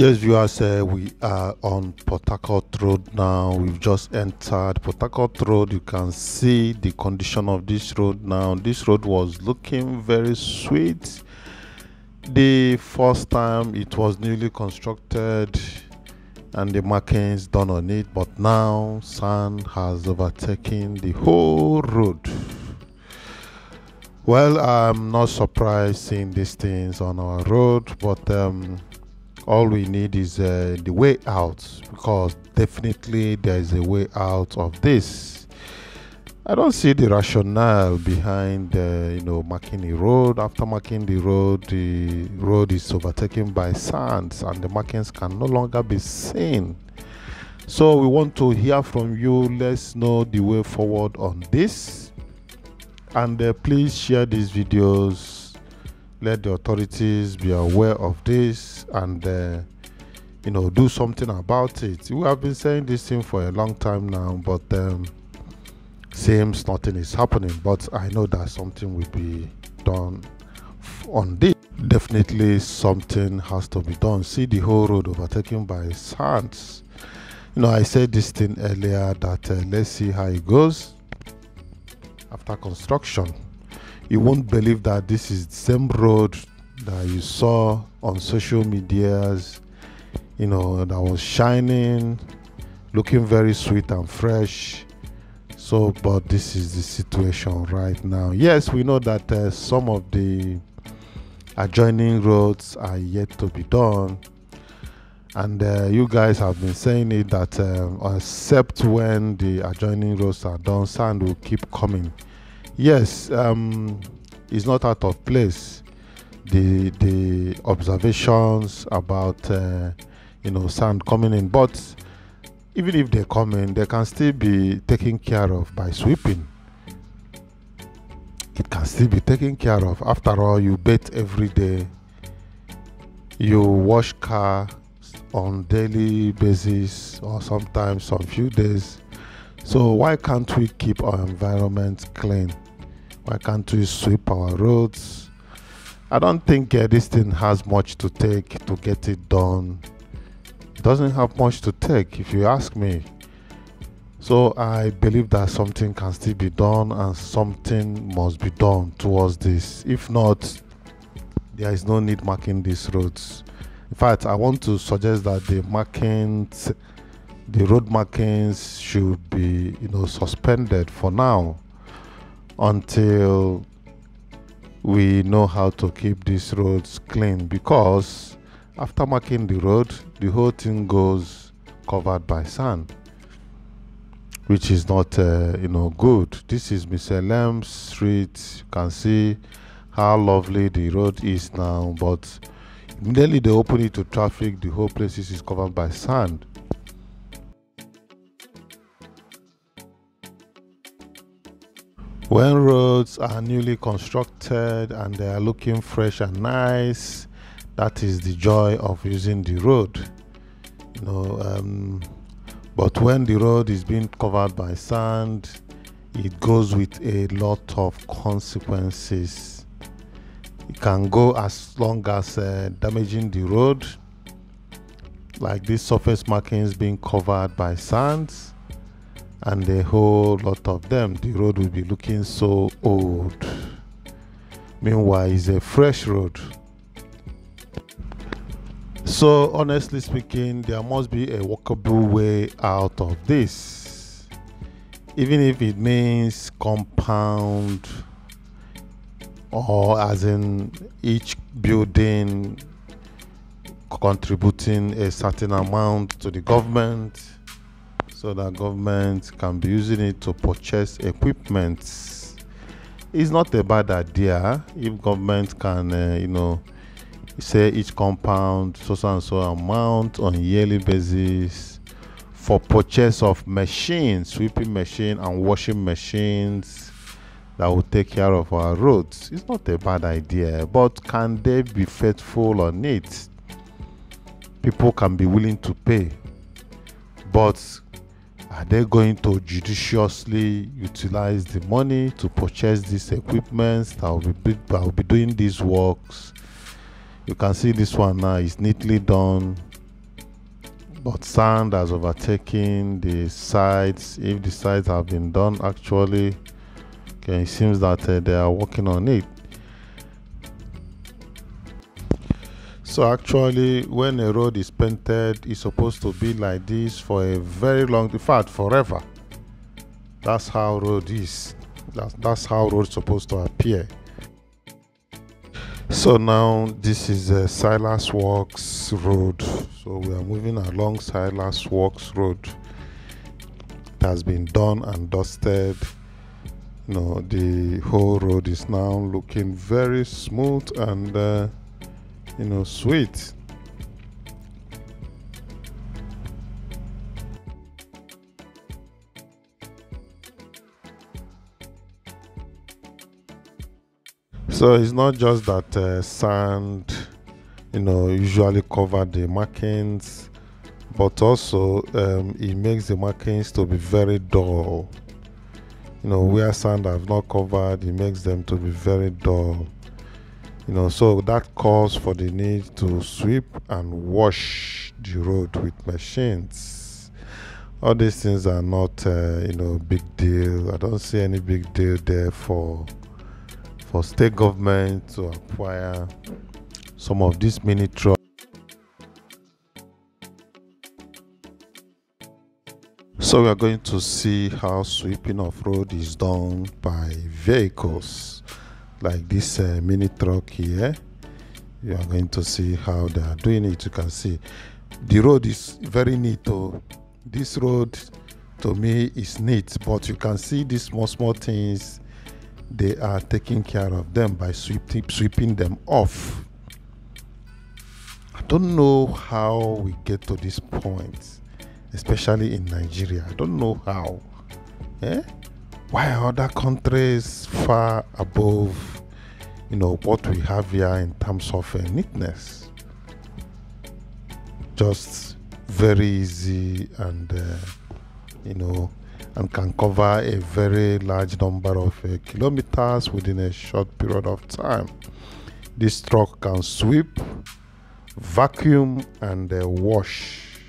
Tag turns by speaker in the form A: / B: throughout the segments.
A: Yes, viewers, uh, we are on Port Road now. We've just entered Port Road. You can see the condition of this road now. This road was looking very sweet. The first time it was newly constructed and the markings done on it, but now sand has overtaken the whole road. Well, I'm not surprised seeing these things on our road, but um, all we need is uh, the way out because definitely there is a way out of this. I don't see the rationale behind uh, you know marking the road. After marking the road the road is overtaken by sands and the markings can no longer be seen. So we want to hear from you. Let's know the way forward on this. And uh, please share these videos let the authorities be aware of this and uh, you know do something about it. We have been saying this thing for a long time now but um, seems nothing is happening. But i know that something will be done on this. Definitely something has to be done. See the whole road overtaken by sands. You know i said this thing earlier that uh, let's see how it goes after construction you won't believe that this is the same road that you saw on social medias you know that was shining looking very sweet and fresh. So but this is the situation right now. Yes we know that uh, some of the adjoining roads are yet to be done. And uh, you guys have been saying it that uh, except when the adjoining roads are done sand will keep coming yes um, it's not out of place. The the observations about uh, you know sand coming in but even if they come in they can still be taken care of by sweeping. It can still be taken care of. After all you bathe every day. You wash car on daily basis or sometimes on few days. So why can't we keep our environment clean why can't we sweep our roads? I don't think uh, this thing has much to take to get it done. It doesn't have much to take, if you ask me. So I believe that something can still be done and something must be done towards this. If not, there is no need marking these roads. In fact, I want to suggest that the markings, the road markings should be, you know, suspended for now until we know how to keep these roads clean because after marking the road the whole thing goes covered by sand which is not uh, you know good. This is mr lamb street. You can see how lovely the road is now but immediately they open it to traffic the whole place is covered by sand When roads are newly constructed and they are looking fresh and nice, that is the joy of using the road. You know, um, but when the road is being covered by sand, it goes with a lot of consequences. It can go as long as uh, damaging the road, like this surface markings being covered by sands and a whole lot of them, the road will be looking so old. Meanwhile, it's a fresh road. So, honestly speaking, there must be a walkable way out of this. Even if it means compound or as in each building contributing a certain amount to the government so that government can be using it to purchase equipment. It's not a bad idea if government can uh, you know say each compound so, and so amount on yearly basis for purchase of machines sweeping machine and washing machines that will take care of our roads. It's not a bad idea but can they be faithful on it? People can be willing to pay. But are they going to judiciously utilize the money to purchase these equipments that will be, that will be doing these works? You can see this one now is neatly done. but sand has overtaken the sides if the sides have been done actually okay it seems that uh, they are working on it so actually when a road is painted it's supposed to be like this for a very long in fact forever that's how road is that's, that's how road supposed to appear so now this is a Silas Works Road. So we are moving along Silas Works Road. It has been done and dusted. You know, the whole road is now looking very smooth and uh, you know sweet. So it's not just that uh, sand, you know, usually cover the markings, but also um, it makes the markings to be very dull. You know, where sand have not covered, it makes them to be very dull. You know, so that calls for the need to sweep and wash the road with machines. All these things are not, uh, you know, big deal. I don't see any big deal there for for state government to acquire some of these mini trucks. So we are going to see how sweeping of road is done by vehicles like this uh, mini truck here. You are going to see how they are doing it. You can see the road is very neat. Oh, this road to me is neat, but you can see these small small things they are taking care of them by sweeping, sweeping them off. I don't know how we get to this point, especially in Nigeria. I don't know how. Eh? Why other countries far above, you know, what we have here in terms of uh, neatness? Just very easy and, uh, you know, and can cover a very large number of uh, kilometers within a short period of time. This truck can sweep, vacuum, and uh, wash.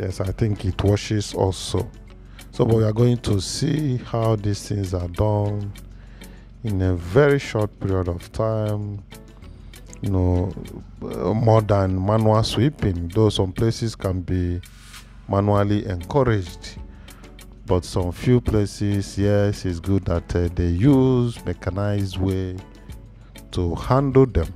A: Yes, I think it washes also. So, we are going to see how these things are done in a very short period of time. You know, more than manual sweeping, though some places can be manually encouraged but some few places yes it's good that uh, they use mechanized way to handle them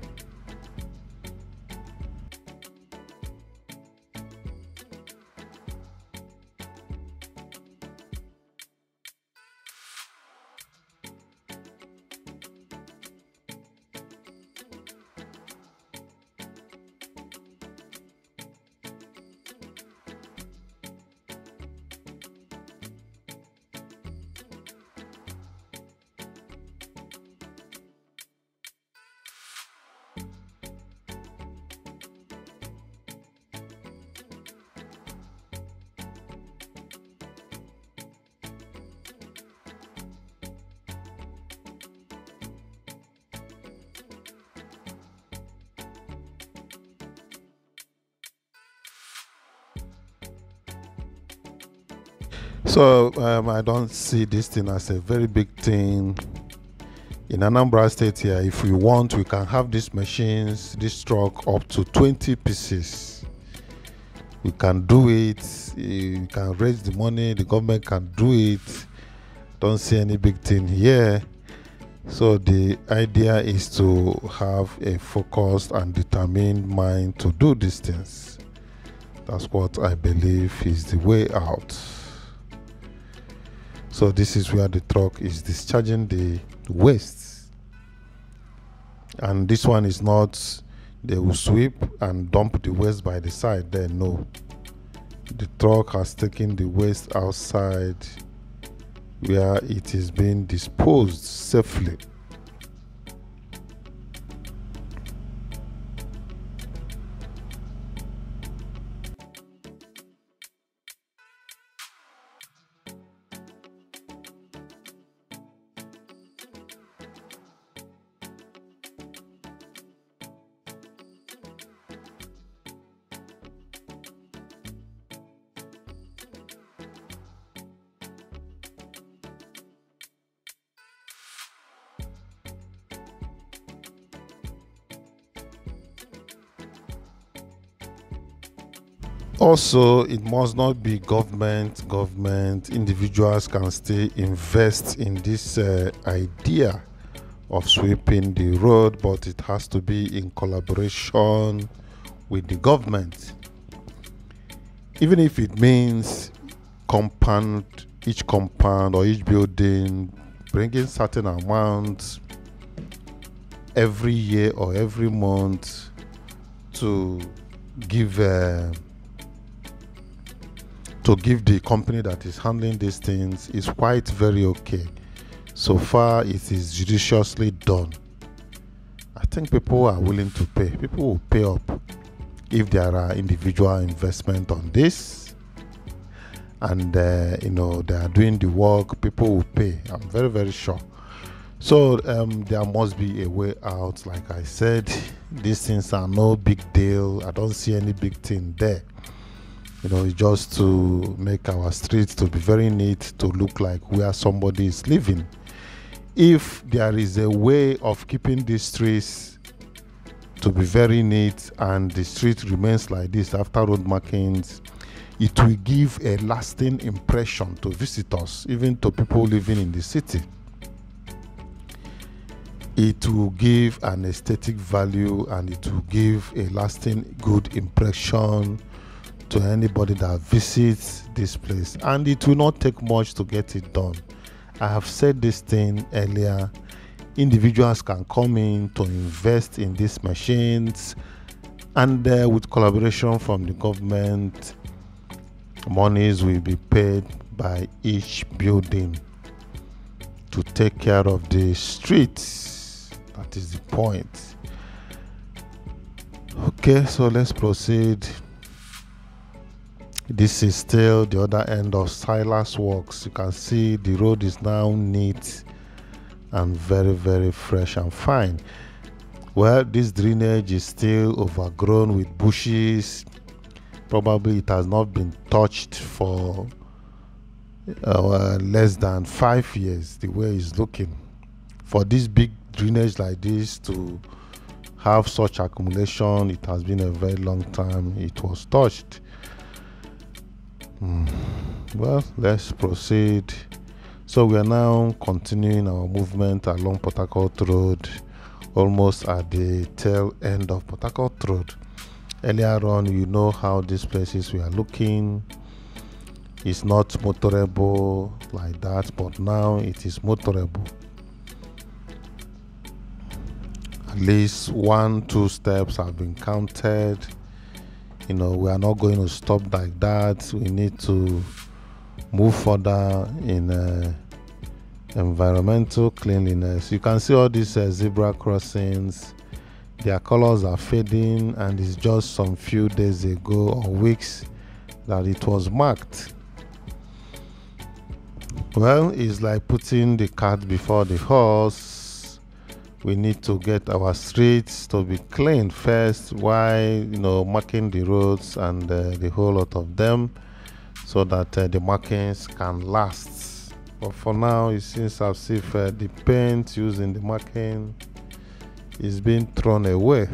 A: So um, I don't see this thing as a very big thing. In Anambra State here, if we want, we can have these machines, this truck up to 20 pieces. We can do it. We can raise the money. The government can do it. Don't see any big thing here. So the idea is to have a focused and determined mind to do these things. That's what I believe is the way out. So this is where the truck is discharging the waste. And this one is not they will sweep and dump the waste by the side there no the truck has taken the waste outside where it is being disposed safely also it must not be government government individuals can still invest in this uh, idea of sweeping the road but it has to be in collaboration with the government. Even if it means compound each compound or each building bringing certain amounts every year or every month to give uh, to give the company that is handling these things is quite very okay. So far, it is judiciously done. I think people are willing to pay. People will pay up if there are individual investment on this, and uh, you know they are doing the work. People will pay. I'm very very sure. So um, there must be a way out. Like I said, these things are no big deal. I don't see any big thing there you know just to make our streets to be very neat to look like where somebody is living. If there is a way of keeping these streets to be very neat and the street remains like this after road markings it will give a lasting impression to visitors even to people living in the city. It will give an aesthetic value and it will give a lasting good impression to anybody that visits this place. And it will not take much to get it done. I have said this thing earlier. Individuals can come in to invest in these machines. And uh, with collaboration from the government monies will be paid by each building to take care of the streets. That is the point. Okay so let's proceed this is still the other end of Silas Works. You can see the road is now neat and very, very fresh and fine. Well, this drainage is still overgrown with bushes. Probably it has not been touched for uh, less than five years, the way it's looking. For this big drainage like this to have such accumulation, it has been a very long time it was touched. Well, let's proceed. So we are now continuing our movement along Port Road, almost at the tail end of Port Road. Earlier on, you know how these places we are looking. It's not motorable like that, but now it is motorable. At least one, two steps have been counted you know we are not going to stop like that. We need to move further in uh, environmental cleanliness. You can see all these uh, zebra crossings. Their colors are fading and it's just some few days ago or weeks that it was marked. Well it's like putting the cart before the horse we need to get our streets to be clean first while you know marking the roads and uh, the whole lot of them so that uh, the markings can last. But for now it seems as if uh, the paint used in the marking is being thrown away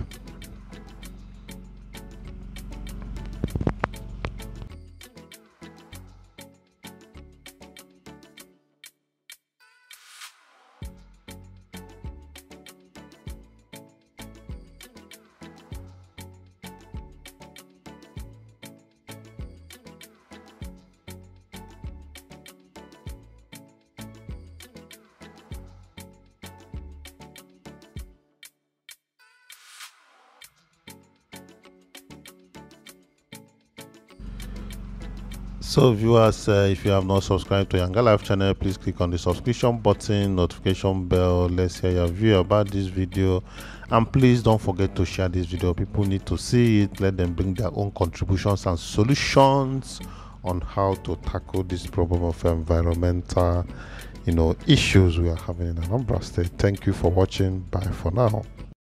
A: So viewers, uh, if you have not subscribed to YangaLife channel, please click on the subscription button, notification bell. Let's hear your view about this video. And please don't forget to share this video. People need to see it. Let them bring their own contributions and solutions on how to tackle this problem of environmental you know issues we are having in Anambra State. Thank you for watching. Bye for now.